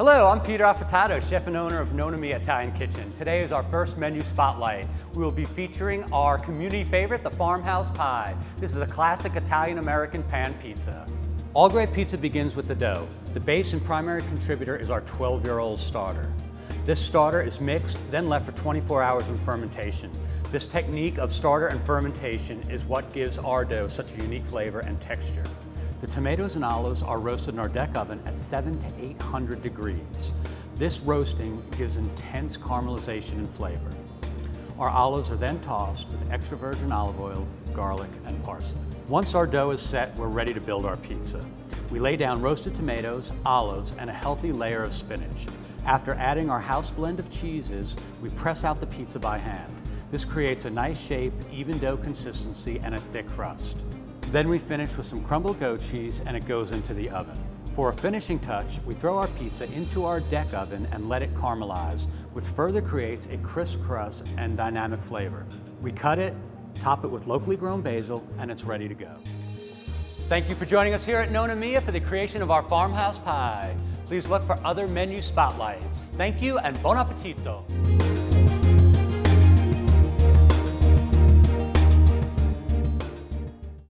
Hello, I'm Peter Affatato, chef and owner of Nona Mia Italian Kitchen. Today is our first menu spotlight. We will be featuring our community favorite, the farmhouse pie. This is a classic Italian-American pan pizza. All great pizza begins with the dough. The base and primary contributor is our 12-year-old starter. This starter is mixed, then left for 24 hours in fermentation. This technique of starter and fermentation is what gives our dough such a unique flavor and texture. The tomatoes and olives are roasted in our deck oven at 7 to 800 degrees. This roasting gives intense caramelization and flavor. Our olives are then tossed with extra virgin olive oil, garlic, and parsley. Once our dough is set, we're ready to build our pizza. We lay down roasted tomatoes, olives, and a healthy layer of spinach. After adding our house blend of cheeses, we press out the pizza by hand. This creates a nice shape, even dough consistency, and a thick crust. Then we finish with some crumbled goat cheese and it goes into the oven. For a finishing touch, we throw our pizza into our deck oven and let it caramelize, which further creates a crisp crust and dynamic flavor. We cut it, top it with locally grown basil, and it's ready to go. Thank you for joining us here at Nona Mia for the creation of our farmhouse pie. Please look for other menu spotlights. Thank you and buon appetito.